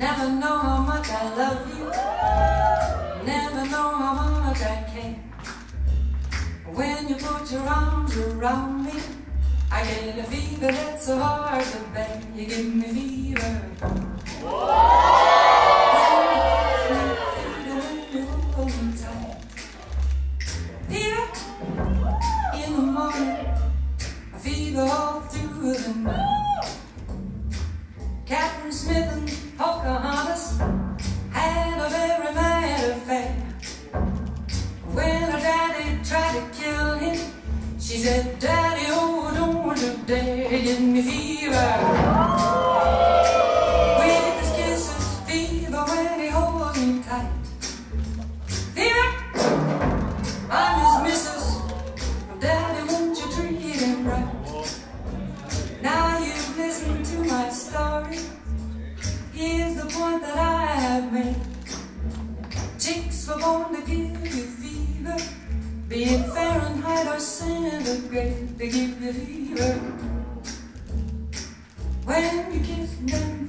Never know how much I love you. Never know how much I care. When you put your arms around me, I get a fever that's so hard to bear. You give me fever. The. Captain Smith and Pocahontas had a very mad affair. When her daddy tried to kill him, she said, Daddy, oh, don't you dare give me fever. The point that I have made. Chicks were born to give you fever, be it Fahrenheit or centigrade, they give you fever. When you kiss them,